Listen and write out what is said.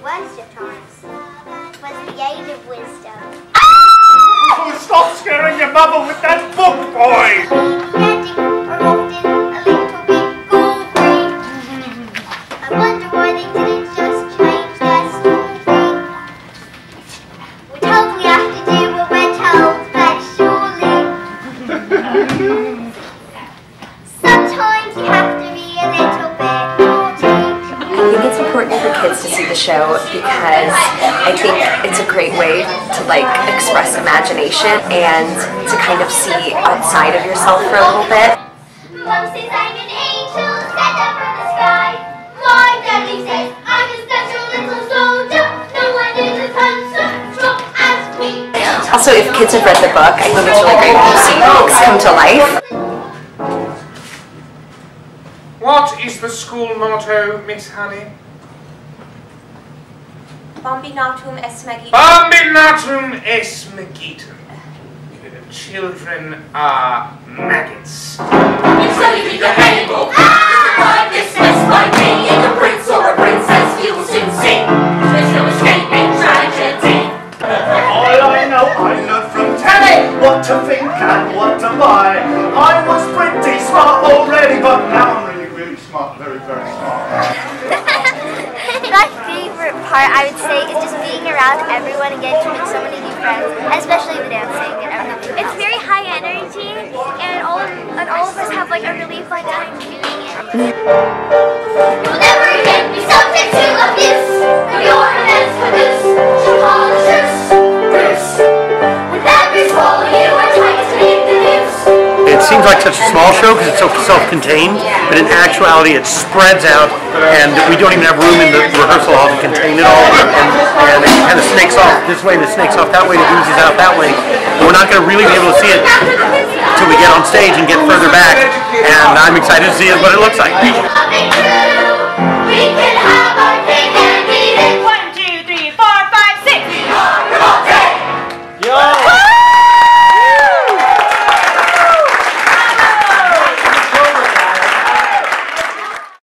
the worst of times was the aid of wisdom. Oh, stop scaring your mother with that book, boy! Ending are often a little bit gory. I wonder why they didn't just change their story. We're told we have to do what we're told, but surely kids to see the show because I think it's a great way to like express imagination and to kind of see outside of yourself for a little bit. Mom says I'm an angel sent down from the sky. My daddy says I'm a special little soldier. No one in the country strong as me. Also, if kids have read the book, I think it's really great when you see books come to life. What is the school motto, Miss Honey? Bombinatum es magicum. Bambinatum es magitum. Children are maggots. It's sunny with your handle. Like this mess might be in the prince or a princess you will soon see. There's no escaping tragedy. All I know, I learned from telly what to think and what to buy. I was pretty smart already, but now I'm really, really smart, very, very smart. Part, I would say, is just being around everyone and getting to make so many new friends, especially the dancing and everything. It's very high energy, and all and all of us have like a really fun time doing it. Like such a small show because it's so self-contained, but in actuality it spreads out and we don't even have room in the rehearsal hall to contain it all and, and it kind of snakes off this way and it snakes off that way and it oozes out that way. And we're not going to really be able to see it until we get on stage and get further back and I'm excited to see what it looks like.